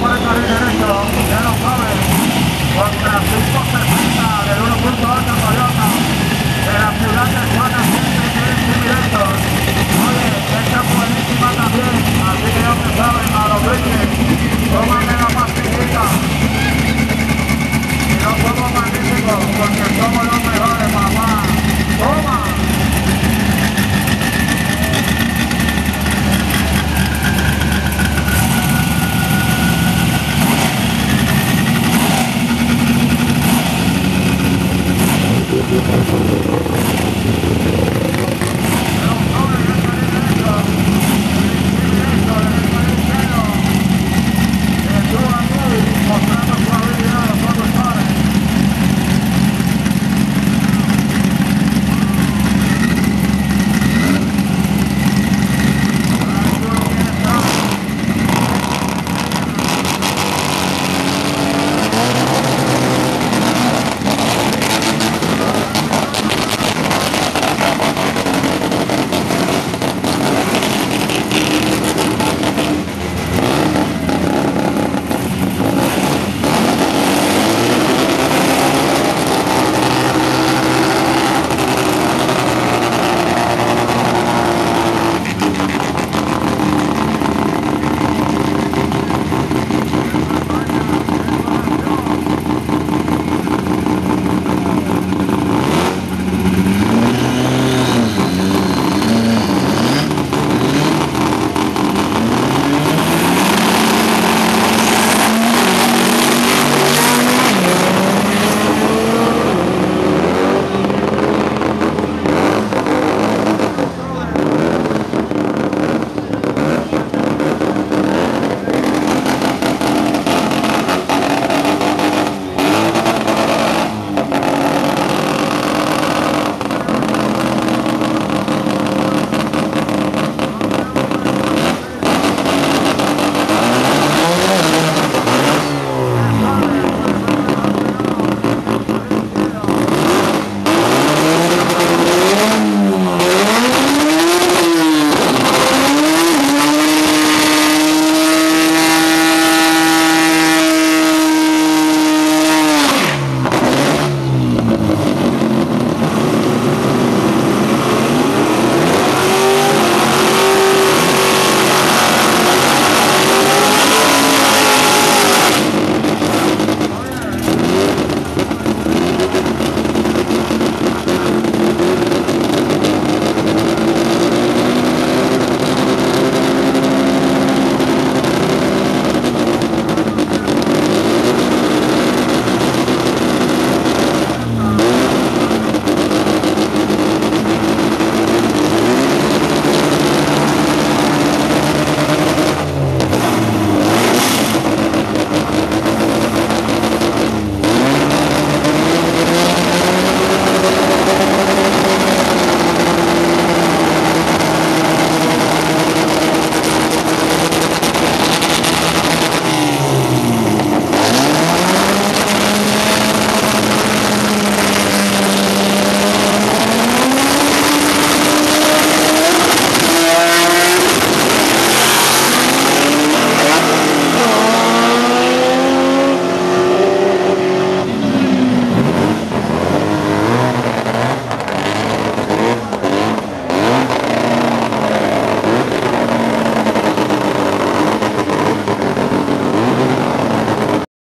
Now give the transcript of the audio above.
por el carril derecho, ya lo saben,